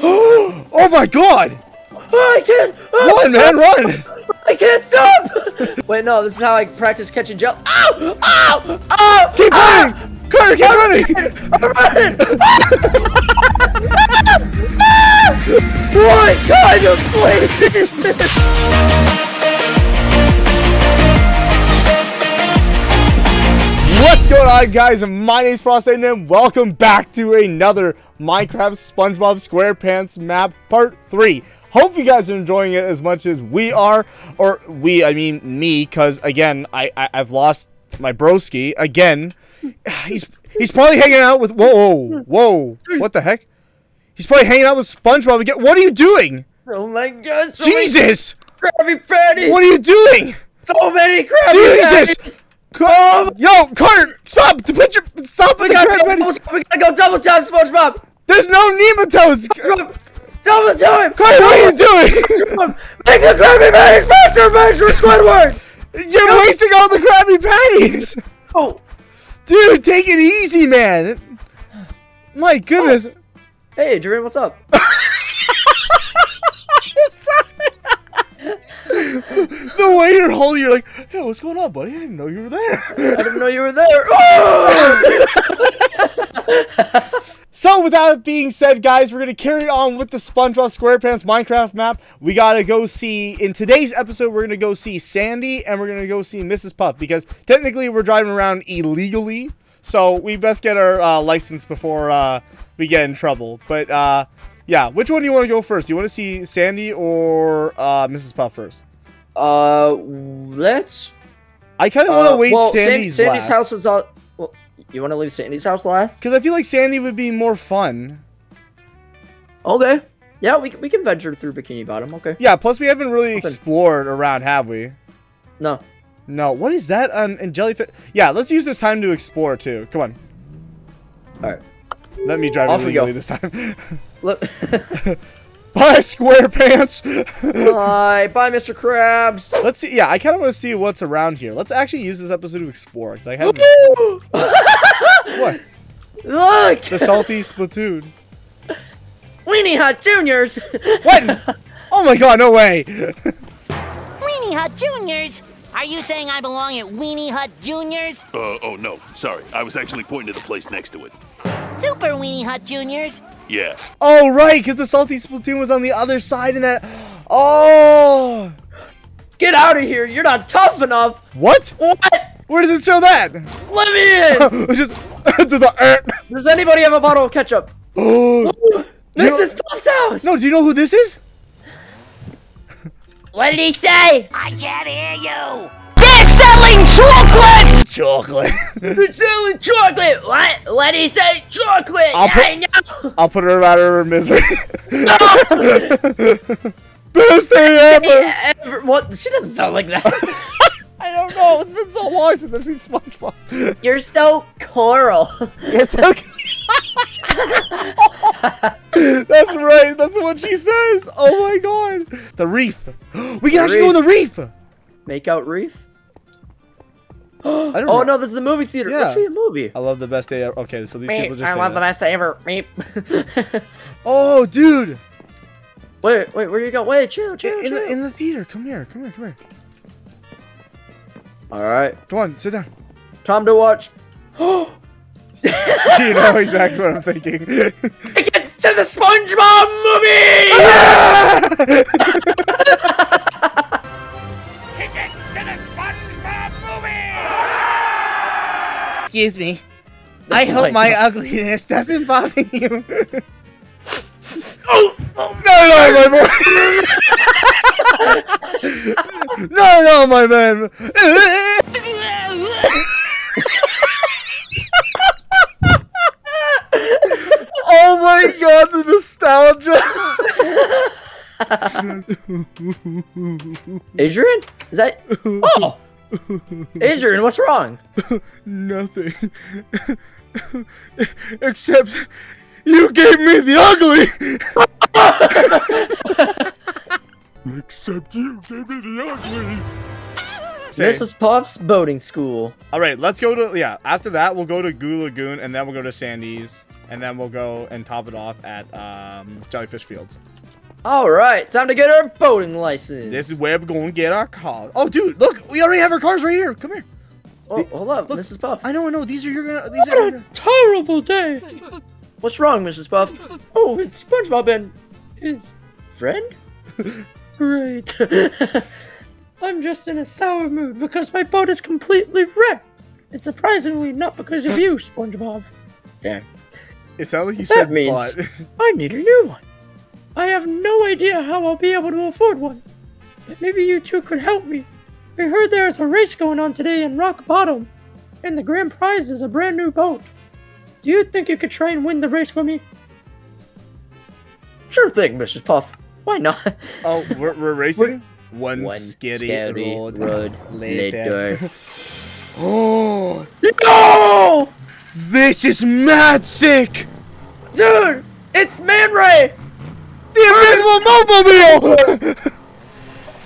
oh my god! I can't. Run, man, run! I can't stop. Wait, no. This is how I practice catching jelly. Ow! Ow! Ow! Keep ah! running! Carter, keep running! I'm running. what kind of place is this? What's going on, guys? My name's Frost and welcome back to another Minecraft SpongeBob SquarePants map part 3. Hope you guys are enjoying it as much as we are, or we, I mean me, because again, I, I I've lost my broski again. He's he's probably hanging out with whoa whoa what the heck? He's probably hanging out with SpongeBob again. What are you doing? Oh my God! So Jesus! Krabby Patties. What are you doing? So many Krabby Jesus! Patties. Car- Yo, Carter, stop! To put your stop We with the gotta, go, patties. we gotta go double time, SpongeBob. There's no nematodes. Double time. Carter, what are you doing? Make the Krabby Patties faster, faster, Squidward. You're wasting all the Krabby Patties! Oh, Dude, take it easy, man! My goodness! Oh. hey, Adrian, what's up? the way you're holding, you're like, hey, what's going on, buddy? I didn't know you were there. I didn't know you were there. So, with that being said, guys, we're going to carry on with the SpongeBob SquarePants Minecraft map. We got to go see, in today's episode, we're going to go see Sandy and we're going to go see Mrs. Puff because technically we're driving around illegally. So, we best get our uh, license before uh, we get in trouble. But, uh, yeah, which one do you want to go first? Do you want to see Sandy or uh, Mrs. Puff first? Uh, let's. I kind of want to uh, wait well, San- Sandy's, Sandy's house is all. Well, you want to leave Sandy's house last? Because I feel like Sandy would be more fun. Okay. Yeah, we, we can venture through Bikini Bottom. Okay. Yeah, plus we haven't really Open. explored around, have we? No. No. What is that Um, and Jellyfish? Yeah, let's use this time to explore too. Come on. All right. Let me drive Off illegally this time. Look. Bye, SquarePants. Bye, bye, Mr. Krabs. let's see. Yeah, I kind of want to see what's around here. Let's actually use this episode to explore. Cause I haven't. what? Look, The salty spittoon. Weenie Hut Juniors. What? oh my god! No way. Weenie Hut Juniors? Are you saying I belong at Weenie Hut Juniors? Uh, oh no, sorry. I was actually pointing to the place next to it. Super Weenie Hut Juniors? Yeah. Oh right, because the salty spittoon was on the other side, and that. Oh. Get out of here! You're not tough enough. What? What? Where does it show that? Let me in. Just to the. Uh, Does anybody have a bottle of ketchup? oh. You know- Mrs. Puff's house. No, do you know who this is? What did he say? I can't hear you! They're selling chocolate! Chocolate. It's selling chocolate. What? What did he say? Chocolate. I'll put- I know. I'll put her out of her misery. Best day ever. Ever- What? She doesn't sound like that. I don't know. It's been so long since I've seen SpongeBob. You're so coral. You're so. That's right. That's what she says. Oh my god. The reef. We can actually go in the reef. Make out reef. I don't Oh know. no, this is the movie theater. Let's Yeah. see a movie. I love the best day ever. Okay, so these people just. I say love the best day ever. Meep. Oh, dude. wait, wait, where you go? Wait, chill, chill, In chill. the in the theater. Come here. Come here. Come here. All right, Come on. Sit down. time to watch. you know exactly what I'm thinking. It gets to the SpongeBob movie. Excuse me. I Oh hope my my God. ugliness doesn't bother you. oh, oh. No, no, my boy. no, no, my man. oh my god, the nostalgia. Adrian, is that? Oh, Adrian, what's wrong? Nothing. Except you gave me the ugly. Except you gave me the ugly. Mrs. Puff's boating school. All right, let's go to yeah. After that, we'll go to Goo Lagoon, and then we'll go to Sandy's. and then we'll go and top it off at um, Jellyfish Fields. All right, time to get our boating license. This is where we're going to get our cars. Oh, dude, look, we already have our cars right here. Come here. Oh, hold up, Look, Mrs. Puff. I know, I know. These are your. These are. What Your, a terrible day. What's wrong, Mrs. Puff? Oh, it's SpongeBob and his friend? Great. I'm just in a sour mood because my boat is completely wrecked. And surprisingly, not because of you, SpongeBob. There. it sounds like you That said means- but. I need a new one. I have no idea how I'll be able to afford one. But maybe you two could help me. I heard there's a race going on today in Rock Bottom, and the grand prize is a brand new boat. Do you think you could try and win the race for me? Sure thing, Mrs. Puff. Why not? Oh, we're, we're racing? One, scary, road, later. Oh, no! this is mad sick! Dude! It's Man Ray! The Invisible Mobile!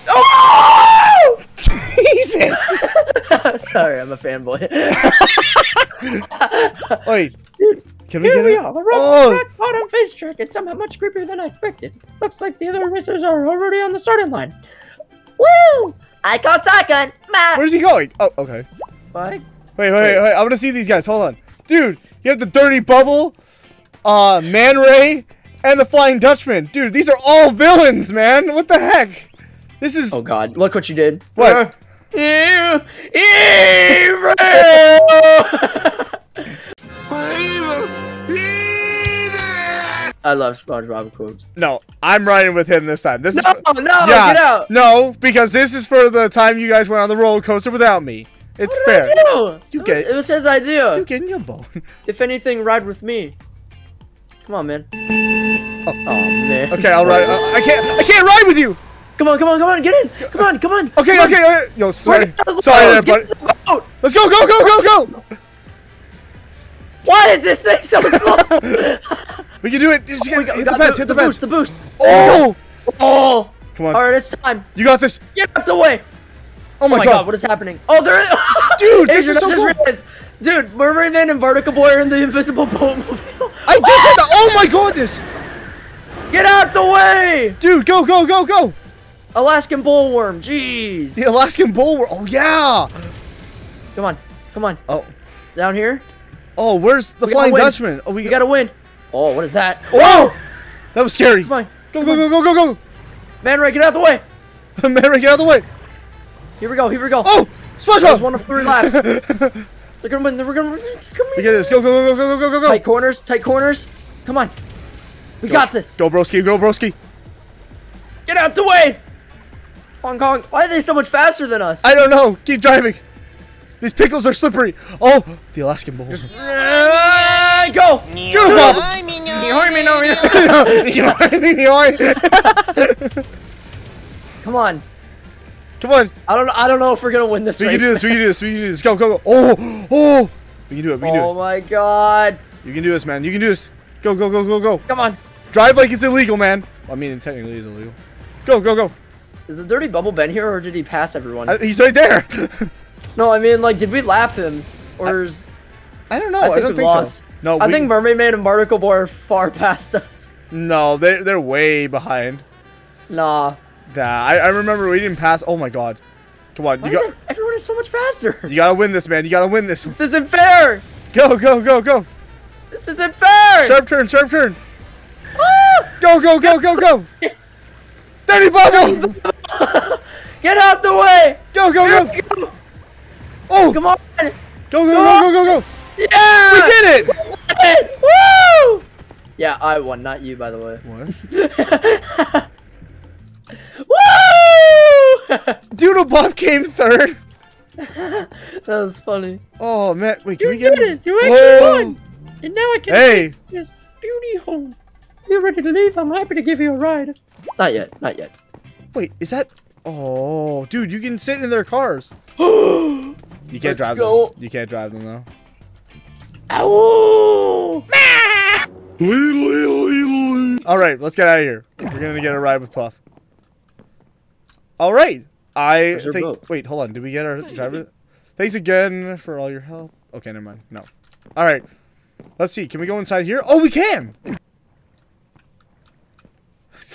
Oh! Jesus! Sorry, I'm a fanboy. Wait, can we Here get we it? are, the rock, Oh, rock bottom face track. It's somehow much creepier than I expected. Looks like the other racers are already on the starting line. Woo! I call second. Ma. where's he going? Oh, okay. Bye. Wait, wait, wait, wait. I want to see these guys. Hold on. Dude, you have the Dirty Bubble, uh, Man Ray, and the Flying Dutchman. Dude, these are all villains, man. What the heck? This is. Oh God! Look what you did. What? Evil! I love SpongeBob quotes. No, I'm riding with him this time. This is. No, for- no, yeah, get out! No, because this is for the time you guys went on the roller coaster without me. It's fair. did I do? You get- It was his idea. You getting your bone? If anything, ride with me. Come on, man. Oh, man. Okay, I'll ride. I I can't. I can't ride with you. Come on, come on, come on, get in. Come on, come on. Okay, Come on. okay. okay. Yo, sorry, Get sorry, there, buddy. get the boat. Let's go, go, go, go, go. Why is this thing so slow? We can do it. Just oh get, We hit the fence. Hit the, fence. boost, the boost. Oh! oh, Oh, come on. all right, it's time. You got this. Get out the way. Oh my, Oh my god, what is happening? Oh, there. Dude, this is so cool. realized- Dude, Mermaid and Barnacle Boy are in the invisible boat mobile. I just hit the. Oh my goodness, Get out the way! dude, go, go, go, go. Alaskan bullworm, jeez. The Alaskan Bull. Oh yeah. Come on, come on. Oh, Down here. oh, where's the We Flying. Dutchman? Oh, we You got. gotta win. Oh, what is that? Oh! Whoa, that was scary. Come on. Go, go, go, go, go, go. Man Ray, get out the way. Man Ray, get out of the way. Here we go, here we go. Oh, That was SpongeBob. one of three laps. They're gonna win. We're gonna win. come We here. get this. Go, go, go, go, go, go, go, go. Tight corners, tight corners. Come on. We got this. Go, broski. Go, broski. Get out the way. Hong Kong. Why are they so much faster than us? I don't know. Keep driving. These pickles are slippery. Oh, the Alaskan Bull. Uh, go. Doodle Bob. Ay. Come on. Come on. I don't. I don't know if we're gonna win this We race. can do this. We can do this. We can do this. Go, go, go. Oh, oh. We can do it. We can Oh do it. Oh my god. You can do this, man. You can do this. Go, go, go, go, go. Come on. Drive like it's illegal, man. I mean, it technically is illegal. Go, go, go. Is the dirty bubble Ben here, or did he pass everyone? I, he's right there. no, I mean, like, did we lap him, or is? I don't know. I I, think don't think lost. so. No, I we, think Mermaid Man and Barnacle Boy are far past us. no, they they're way behind. Nah. Nah, I, I remember we didn't pass. Oh my god. Come on, Why you is got it, everyone is so much faster? you gotta win this, man. You gotta win this. This isn't fair. Go, go, go, go. This isn't fair. Sharp turn, sharp turn. Go, go, go, go, go. Dirty bubble. Get out the way. Go, go, go. go. Oh, Come on. go, go, go, go, go, go. Yeah. We did it. Woo! Yeah, I won, not you, by the way. What? Woo! Doodle Bob came third. that was funny. Oh man, wait, can You we get did it. You actually Whoa. won. And now I can Hey. this beauty home. You're ready to leave. I'm happy to give you a ride. Not yet. Not yet. Wait, is that? Oh, dude, you can sit in their cars. you can't Let's drive go. them. You can't drive them though. Ow! All right, let's get out of here. We're gonna get a ride with Puff. All right, I think. boat? Wait, hold on. Did we get our driver? Thanks again for all your help. Okay, never mind. No. All right. Let's see. Can we go inside here? Oh, we can.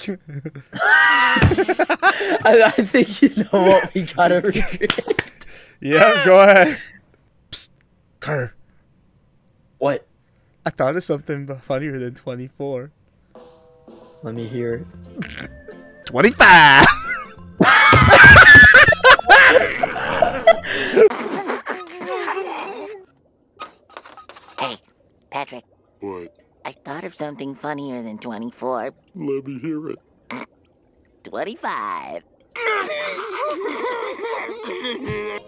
I, I think you know what we gotta recreate. yeah, go ahead. Psst, Carter. What? I thought of something funnier than 24. Let me hear it. 25. Hey, Patrick, What? I thought of something funnier than 24. Let me hear it. 25.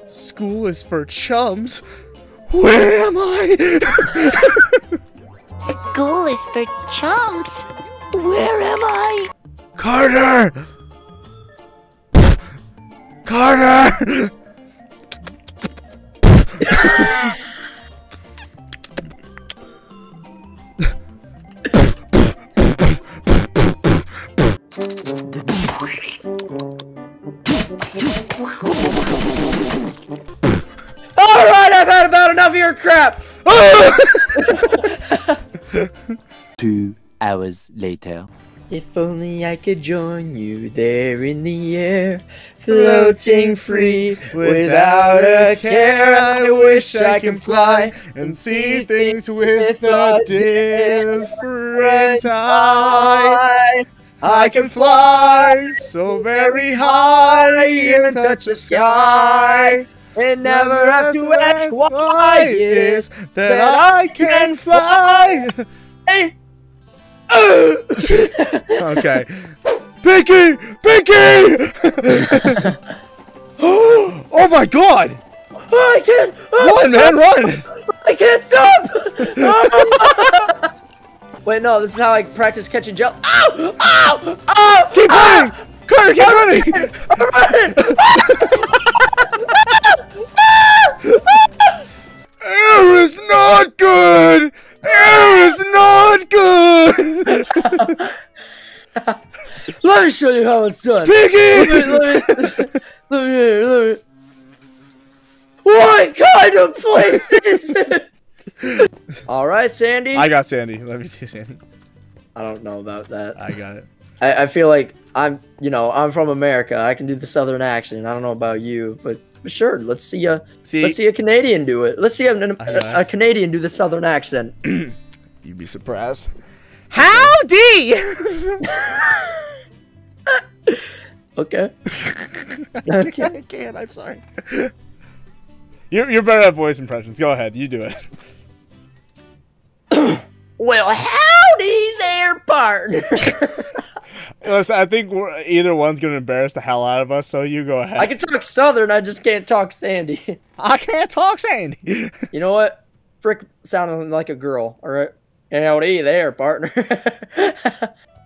School is for chums. Where am I? School is for chumps. Where am I? Carter! Carter! Alright, I've had about enough of your crap! Two hours later. If only I could join you there in the air, floating free without a care. I wish I could fly and see things with a different eye. I can fly so very high and touch the sky. and never have to ask why it is that I can fly. Hey. Okay. Pinky! Pinky! oh my god! I can't. Run, man, run! I can't stop. Wait, no. This is how I practice catching gel. Ow! Ow! Ow! Keep ah! running! Carter, keep running! I'm running! Air is not good! Air is not good! Let me show you how it's done. Piggy! Let me, let me, let me let me. What kind of place is this? All right, Sandy. I got Sandy. Let me see Sandy. I don't know about that. I got it. I, I feel like I'm, you know, I'm from America. I can do the Southern accent. I don't know about you, but, sure, let's see a See, let's see a Canadian do it. Let's see a, a, I a. Canadian do the Southern accent. you'd be surprised. Howdy! Okay. I can't. I'm sorry. You're, you're better at voice impressions. Go ahead. You do it. Well, howdy there, partner. Listen, I think we're, either one's going to embarrass the hell out of us, so you go ahead. I can talk Southern. I just can't talk Sandy. I can't talk Sandy. You know what? Frick sounding like a girl. All right. Howdy there, partner.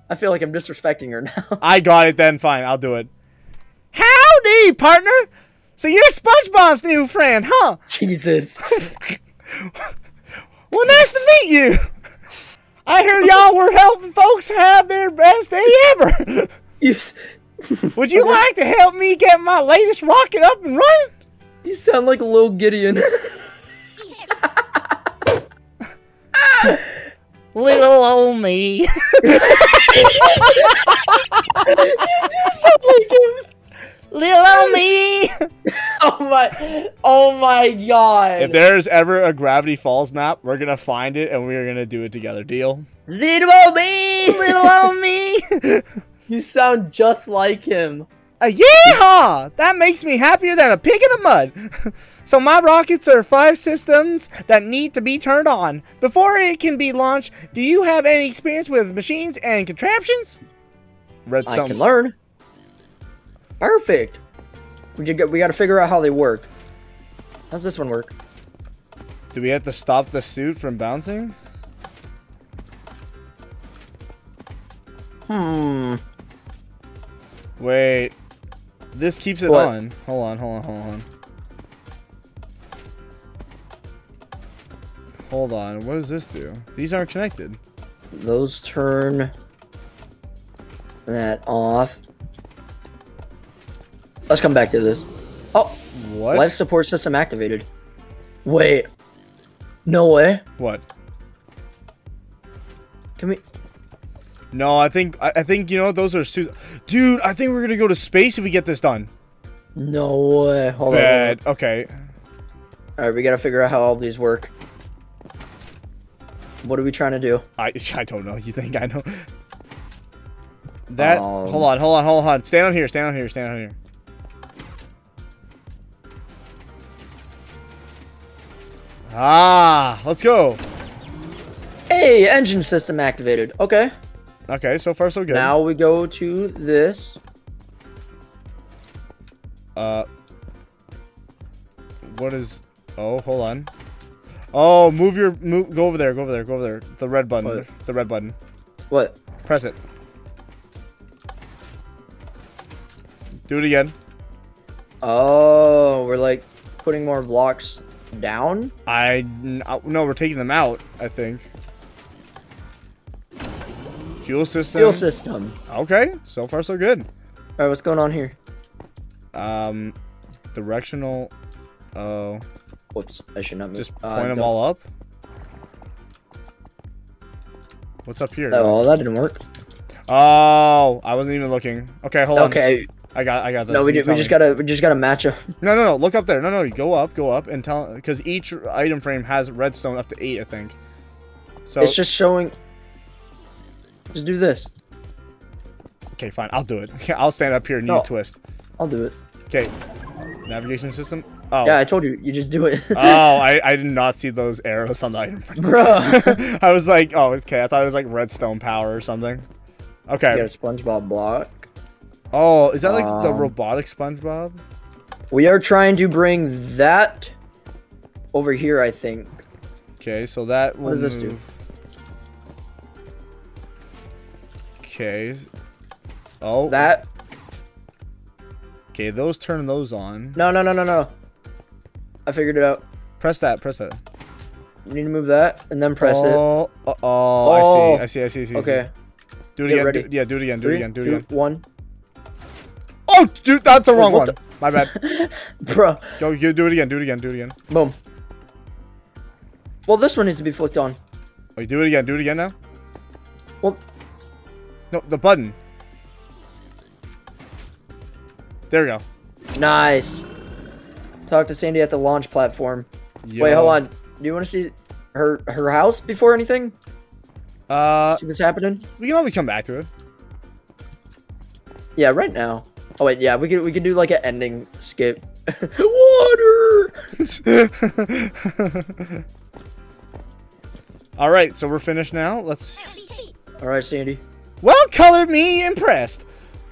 I feel like I'm disrespecting her now. I got it then. Fine. I'll do it. Howdy, partner. So you're SpongeBob's new friend, huh? Jesus. Well, nice to meet you. I heard y'all were helping folks have their best day ever. You, s- Would you like to help me get my latest rocket up and running? you sound like a little Gideon. Little old me. Little old me. oh my, oh my god. If there's ever a Gravity Falls map, we're gonna find it and we're gonna do it together. Deal? Little me. Little old me. You sound just like him. A yeehaw! That makes me happier than a pig in the mud. so my rockets are five systems that need to be turned on. Before it can be launched, do you have any experience with machines and contraptions? Redstone. I Redstone. can learn. Perfect. We ju- we got to figure out how they work. How's this one work? Do we have to stop the suit from bouncing? Hmm. Wait. This keeps it What? on. Hold on, hold on, hold on. Hold on. What does this do? These aren't connected. Those turn that off. Let's come back to this. Oh, What? life support system activated. Wait. No way. What? Can we? No, I think I, I think you know those are suits. Dude, I think we're gonna go to space if we get this done. No way. Hold on. Bad. Okay. All right, we gotta figure out how all these work. What are we trying to do? I I don't know. You think I know? That. Um, hold on. Hold on. Hold on. Stand on here. Stand on here. Stand on here. Ah, let's go. Hey, engine system activated. Okay. Okay, so far so good. Now we go to this. Uh, what is? Oh, hold on. Oh, move your move. Go over there. Go over there. Go over there. The red button. What? The red button. What? Press it. Do it again. Oh, we're like putting more blocks down. I uh, no, we're taking them out. I think. Fuel system. Fuel system. Okay, so far so good. All right, what's going on here? Um, directional. Oh, Whoops, I should not move. just Uh, point them don't- all up. What's up here? Oh, that didn't work. Oh, I wasn't even looking. Okay, hold on. Okay, I got, I got this. no, we, You ju- we just me. gotta we just gotta match them. No, no, no. Look up there. No, no. Go up, go up, and tell because each item frame has redstone up to eight, I think. So It's just showing. Just do this. okay, fine. I'll do it. Okay, I'll stand up here and you twist. I'll do it. Okay, navigation system. Oh, Yeah, I told you. You just do it. oh, I, I did not see those arrows on the item frame. Bro. I was like, oh, okay. I thought it was like redstone power or something. You Okay. got a SpongeBob block. Oh, is that like the Um, robotic SpongeBob? We are trying to bring that over here, I think. Okay, so that will does this do? Okay. Oh. That. Okay, those turn those on. No, no, no, no, no. I figured it out. Press that. Press that. You need to move that and then press it. oh, uh, oh, Oh. I see. I see. I see. I see. I see. Okay. Do it Get again. ready. Do, yeah, do it again. Do Three, it again. Do it two, again. one. Oh, dude, that's the wrong what one. My bad. Bro. Go, you do it again. Do it again. Do it again. Boom. Well, this one needs to be flicked on. Oh, you do it again. Do it again now. Well, No, the button. There we go. nice. Talk to Sandy at the launch platform. Wait, hold on. Do you want to see her her house before anything? Uh, See what's happening? we can always come back to it. Yeah, right now. Oh wait, yeah, we could we could do like an ending skip. Water. All right, so we're finished now. Let's. All right, Sandy. Well, color me impressed.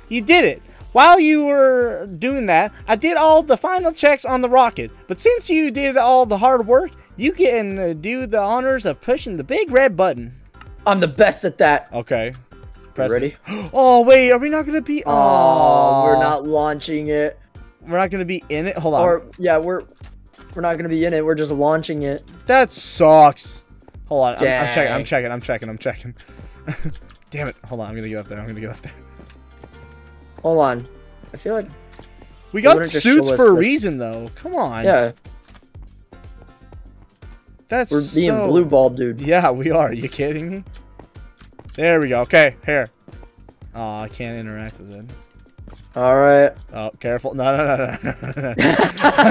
You did it. While you were doing that, I did all the final checks on the rocket. But since you did all the hard work, you can uh, do the honors of pushing the big red button. I'm the best at that. Okay. Press it. ready? Oh wait, are we not gonna be? Oh, we're not launching it. We're not gonna be in it. Hold on. Or yeah, we're we're not gonna be in it. We're just launching it. That sucks. Hold on. I'm, I'm checking. I'm checking. I'm checking. I'm checking. Damn it. Hold on. I'm gonna get up there. I'm gonna get up there. Hold on. I feel like We got suits for a reason, though. Come on. yeah, That's we're being so... blue ball, dude. Yeah, we are. Are you kidding me? There we go. Okay, here. Oh, I can't interact with it. All right. Oh, careful. No, no, no, no, no, no, no,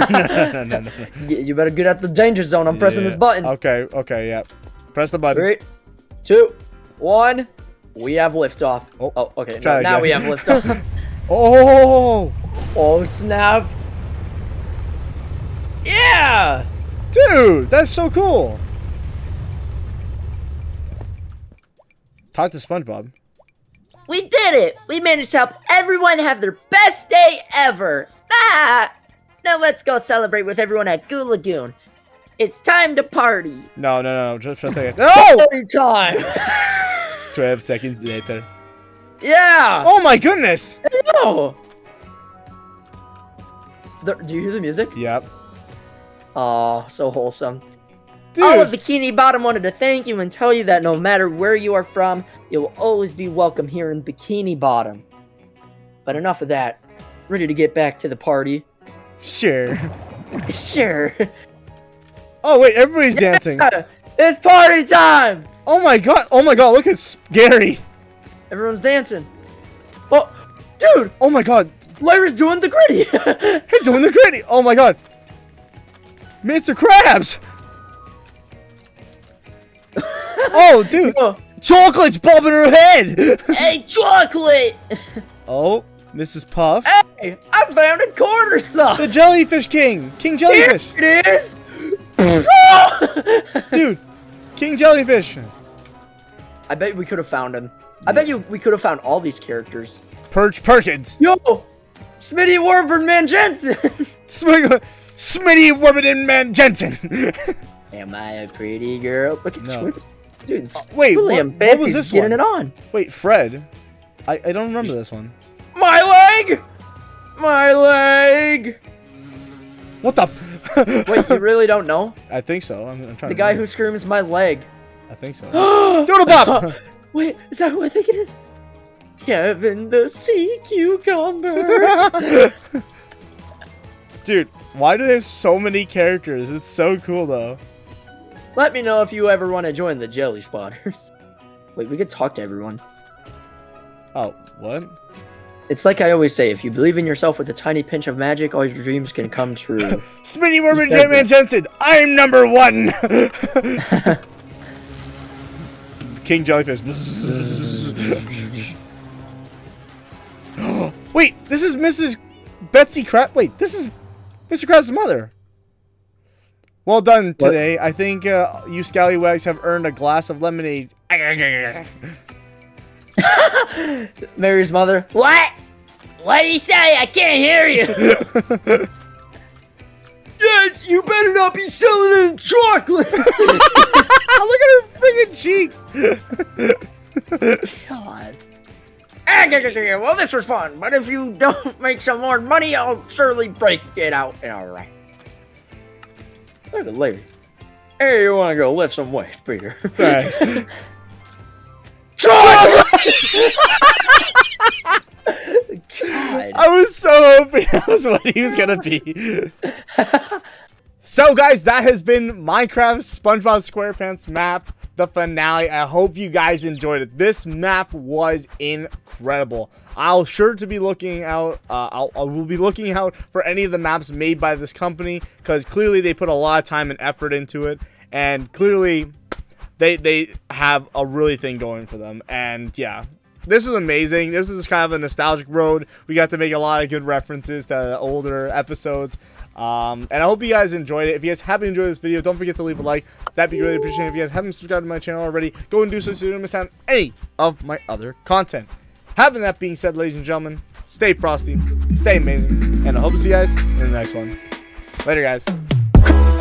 no, no, no, no. You better get out the danger zone. I'm pressing this button. Okay, okay, yeah. Press the button. Three, two, one. We have liftoff. Oh, Oh, okay. try No, now we have liftoff. Oh. oh, oh snap! Yeah. dude, that's so cool. Talk to SpongeBob. We did it! We managed to help everyone have their best day ever! Ah! Now let's go celebrate with everyone at Goo Lagoon. It's time to party! No, no, no, just press a second. No! Party time! 12 seconds later. yeah! Oh my goodness! No! Do you hear the music? Yep. Aw, so wholesome. All of Bikini Bottom wanted to thank you and tell you that no matter where you are from, you will always be welcome here in Bikini Bottom. But enough of that. Ready to get back to the party? sure. sure. Oh wait, everybody's dancing. It's party time! Oh my god! Oh my god! Look at Gary! Everyone's dancing. Oh, dude! Oh my god! Larry's doing the gritty! He's doing the gritty! Oh my god! Mr. Krabs! oh, dude! Chocolate's bobbing her head! hey, chocolate! oh, Mrs. Puff. Hey, I found a corner stuff! The Jellyfish King! King Jellyfish. Here Jellyfish! it is! Dude! King Jellyfish! I bet we could have found him. I bet you we could have found all these characters. Perch Perkins! Yo! Smitty Werbenjägermanjensen! Smig- Smitty Werbenjägermanjensen! Am I a pretty girl? Look at No. Squid. Dude, it's uh, wait, William what- what was this getting one? it on. Wait, Fred? I, I don't remember this one. My leg! My leg! What the? Wait, you really don't know? I think so. I'm, I'm trying The guy who screams my leg. I think so. Doodle Bob! Wait, is that who I think it is? Kevin the Sea Cucumber. Dude, why do they have so many characters? It's so cool though. Let me know if you ever want to join the Jelly Spotters. Wait, we could talk to everyone. Oh, what? It's like I always say, if you believe in yourself with a tiny pinch of magic, all your dreams can come true. Smitty says J-Man Jensen! I'm number one! King Jellyfish. Wait, this is Mrs. Betsy Crab. Wait, this is Mr. Krabs' mother. Well done today. I think uh, you scallywags have earned a glass of lemonade. Mary's mother. What? What did he say? I can't hear you. Yes, you better not be selling any chocolate. Look at her freaking cheeks. God. Ah, Well, this was fun, but if you don't make some more money, I'll surely break it out. All right. Look at Larry. Hey, you want to go lift some weights, Peter? Thanks. God. I was so hoping that was what he was gonna be. So, guys, that has been Minecraft SpongeBob SquarePants map, the finale. I hope you guys enjoyed it. This map was incredible. I'll sure to be looking out. Uh, I'll, I will be looking out for any of the maps made by this company because clearly they put a lot of time and effort into it, and clearly they they have a really thing going for them. And yeah, this was amazing. This is kind of a nostalgic road. We got to make a lot of good references to older episodes. Um, and I hope you guys enjoyed it. If you guys have enjoyed this video, don't forget to leave a like. That'd be really appreciated. If you guys haven't subscribed to my channel already, go and do so so you don't miss out on any of my other content. Having that being said, ladies and gentlemen, stay frosty, stay amazing, and I hope to see you guys in the next one. Later, guys.